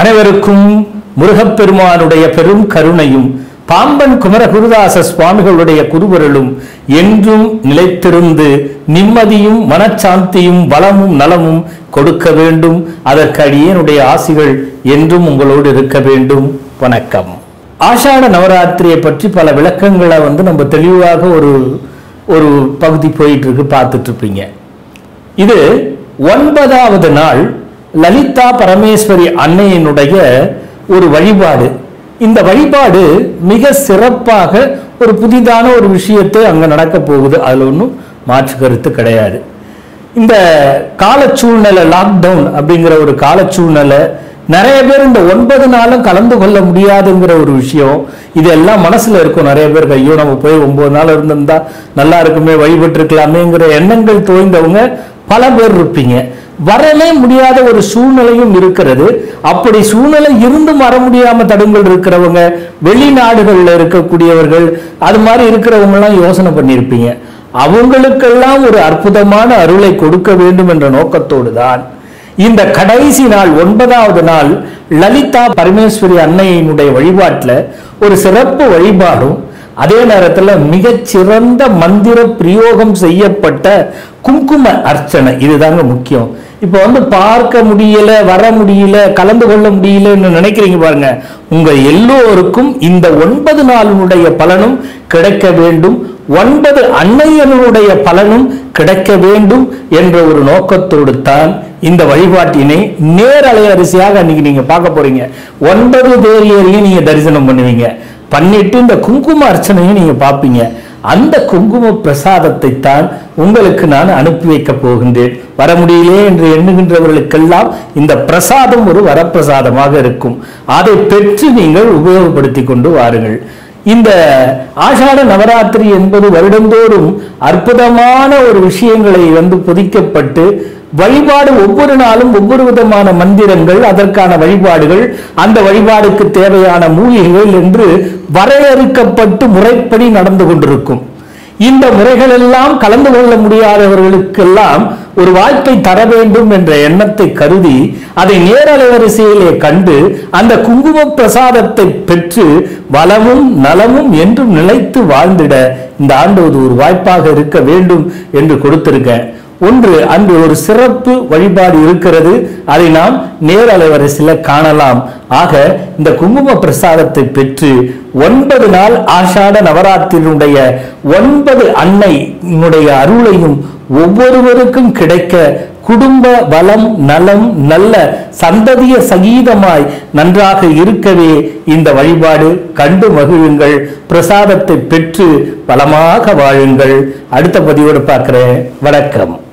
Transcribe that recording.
அனைவருக்கும் முருகப்பெருமானுடைய பெரும் கருணையும் பாம்பன் குமர குருதாச சுவாமிகளுடைய குருவருளும் என்றும் நிலைத்திருந்து நிம்மதியும் மனச்சாந்தியும் பலமும் நலமும் கொடுக்க வேண்டும். அதற்கு அடியனுடைய ஆசிகள் என்றும் உங்களோடு இருக்க வேண்டும். வணக்கம். ஆஷாட நவராத்திரியை பற்றி பல விளக்கங்களை வந்து நம்ம தெளிவாக ஒரு ஒரு பகுதி போயிட்டு இருக்கு பார்த்துட்டு இருப்பீங்க. இது ஒன்பதாவது நாள் லலிதா பரமேஸ்வரி அன்னையினுடைய ஒரு வழிபாடு. இந்த வழிபாடு மிக சிறப்பாக ஒரு புதிதான ஒரு விஷயத்தை அங்கே நடக்க போகுது. அதில் ஒன்றும் மாற்று கருத்து கிடையாது. இந்த கால சூழ்நிலை லாக்டவுன் அப்படிங்கிற ஒரு கால சூழ்நிலை நிறைய பேர் இந்த ஒன்பது நாளும் கலந்து கொள்ள முடியாதுங்கிற ஒரு விஷயம் இதெல்லாம் மனசுல இருக்கும். நிறைய பேருக்கு ஐயோ நம்ம போய் ஒன்பது நாள் இருந்திருந்தா நல்லா இருக்குமே வழிபட்டு இருக்கலாமேங்கிற எண்ணங்கள் தோய்ந்தவங்க பல பேர் இருப்பீங்க. வரவே முடியாத ஒரு சூழ்நிலையும் இருக்கிறது. அப்படி சூழ்நிலை இருந்தும் வர முடியாம தடுங்கள் இருக்கிறவங்க வெளிநாடுகள்ல இருக்கக்கூடியவர்கள் அது மாதிரி இருக்கிறவங்க எல்லாம் யோசனை பண்ணியிருப்பீங்க அவங்களுக்கெல்லாம் ஒரு அற்புதமான அருளை கொடுக்க வேண்டும் என்ற நோக்கத்தோடு தான் இந்த கடைசி நாள் ஒன்பதாவது நாள் லலிதா பரமேஸ்வரி அன்னையினுடைய வழிபாட்டுல ஒரு சிறப்பு வழிபாடும் அதே நேரத்துல மிகச்சிறந்த மந்திர பிரயோகம் செய்யப்பட்ட குங்கும அர்ச்சனை. இதுதாங்க முக்கியம். இப்போ வந்து பார்க்க முடியல வர முடியல கலந்து கொள்ள முடியலன்னு நினைக்கிறீங்க பாருங்க. உங்க எல்லோருக்கும் இந்த ஒன்பது நாளினுடைய பலனும் கிடைக்க வேண்டும். ஒன்பது அன்னையனுடைய பலனும் கிடைக்க வேண்டும் என்ற ஒரு நோக்கத்தோடு தான் இந்த வழிபாட்டினை நேரலை அரிசியாக அன்னைக்கு நீங்க பார்க்க போறீங்க. ஒன்பது தேவியரையும் நீங்க தரிசனம் பண்ணுவீங்க. பண்ணிட்டு இந்த குங்கும அர்ச்சனையும் நீங்க பார்ப்பீங்க. அந்த குங்கும பிரசாதத்தை தான் உங்களுக்கு நான் அனுப்பி வைக்க போகின்றேன். வர முடியலையே என்று எண்ணுகின்றவர்களுக்கெல்லாம் இந்த பிரசாதம் ஒரு வரப்பிரசாதமாக இருக்கும். அதை பெற்று நீங்கள் உபயோகப்படுத்தி கொண்டு வாருங்கள். இந்த ஆஷாட நவராத்திரி என்பது வருடந்தோறும் அற்புதமான ஒரு விஷயங்களை வந்து புதிக்கப்பட்டு வழிபாடு ஒவ்வொரு நாளும் ஒவ்வொரு விதமான மந்திரங்கள் அதற்கான வழிபாடுகள் அந்த வழிபாடுக்கு தேவையான மூலிகைகள் என்று வரையறுக்கப்பட்டு முறைப்படி நடந்து கொண்டிருக்கும். இந்த முறைகள் எல்லாம் கலந்து கொள்ள முடியாதவர்களுக்கெல்லாம் ஒரு வாழ்க்கை தர வேண்டும் என்ற எண்ணத்தை கருதி அதை நேரலைவரிசையிலே கண்டு அந்த குங்கும பிரசாதத்தை பெற்று வளமும் நலமும் என்றும் நிலைத்து வாழ்ந்திட இந்த ஆண்டு ஒரு வாய்ப்பாக இருக்க வேண்டும் என்று கொடுத்திருக்கேன் ஒன்று அன்று ஒரு சிறப்பு வழிபாடு இருக்கிறது. அதை நாம் நேர் அலைவரிசையில் காணலாம். ஆக இந்த குங்கும பிரசாதத்தை பெற்று ஒன்பது நாள் ஆஷாட நவராத்திரியினுடைய ஒன்பது அன்னையினுடைய அருளையும் ஒவ்வொருவருக்கும் கிடைக்க குடும்ப வளம் நலம் நல்ல சந்ததிய சகீதமாய் நன்றாக இருக்கவே இந்த வழிபாடு. கண்டு மகிழுங்கள். பிரசாதத்தை பெற்று பலமாக வாழுங்கள். அடுத்த பதிவோடு பார்க்கிறேன். வணக்கம்.